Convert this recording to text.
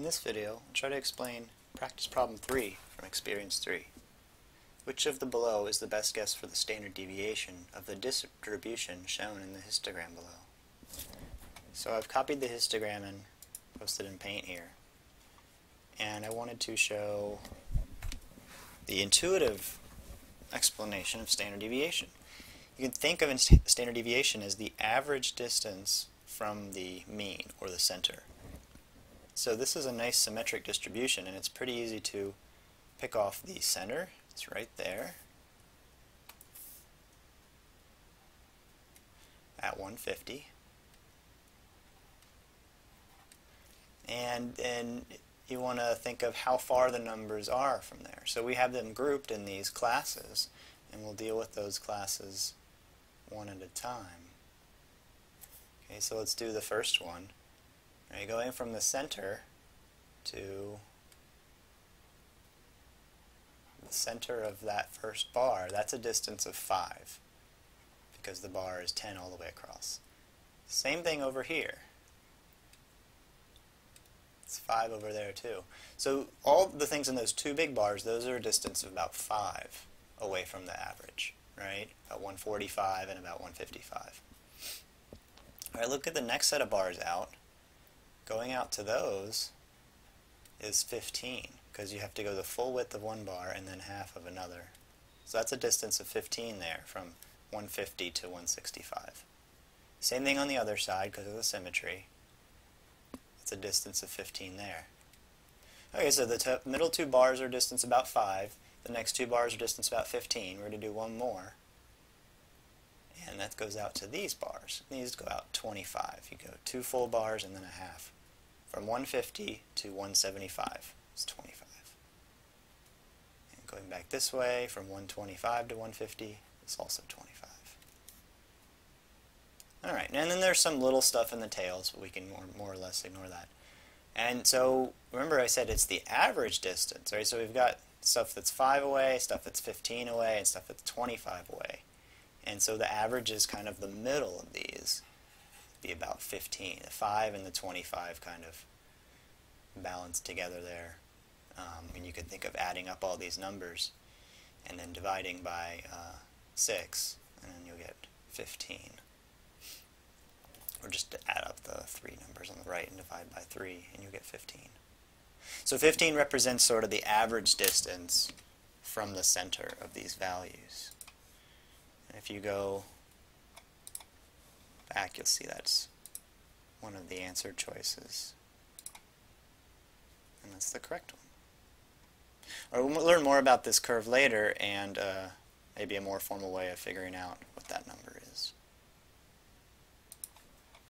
In this video, I'll try to explain practice problem 3 from experience 3. Which of the below is the best guess for the standard deviation of the distribution shown in the histogram below? So I've copied the histogram and posted in Paint here. And I wanted to show the intuitive explanation of standard deviation. You can think of standard deviation as the average distance from the mean, or the center. So this is a nice symmetric distribution, and it's pretty easy to pick off the center. It's right there at 150. And then you want to think of how far the numbers are from there. So we have them grouped in these classes, and we'll deal with those classes one at a time. Okay, so let's do the first one. Going from the center to the center of that first bar, that's a distance of 5 because the bar is 10 all the way across. Same thing over here. It's 5 over there too. So all the things in those two big bars, those are a distance of about 5 away from the average, right? About 145 and about 155. All right, look at the next set of bars out. Going out to those is 15 because you have to go the full width of one bar and then half of another. So that's a distance of 15 there from 150 to 165. Same thing on the other side because of the symmetry. It's a distance of 15 there. Okay, so the middle two bars are distance about 5. The next two bars are distance about 15. We're going to do one more. That goes out to these bars. These go out 25. You go two full bars and then a half. From 150 to 175 is 25. And going back this way, from 125 to 150 is also 25. Alright, and then there's some little stuff in the tails, but we can more, more or less ignore that. And so, remember I said it's the average distance, right? So we've got stuff that's 5 away, stuff that's 15 away, and stuff that's 25 away. And so the average is kind of the middle of these, be about 15. The 5 and the 25 kind of balance together there. Um, and you could think of adding up all these numbers and then dividing by uh, 6, and then you'll get 15. Or just add up the three numbers on the right and divide by 3, and you'll get 15. So 15 represents sort of the average distance from the center of these values. And if you go back, you'll see that's one of the answer choices. And that's the correct one. Or we'll learn more about this curve later and uh, maybe a more formal way of figuring out what that number is.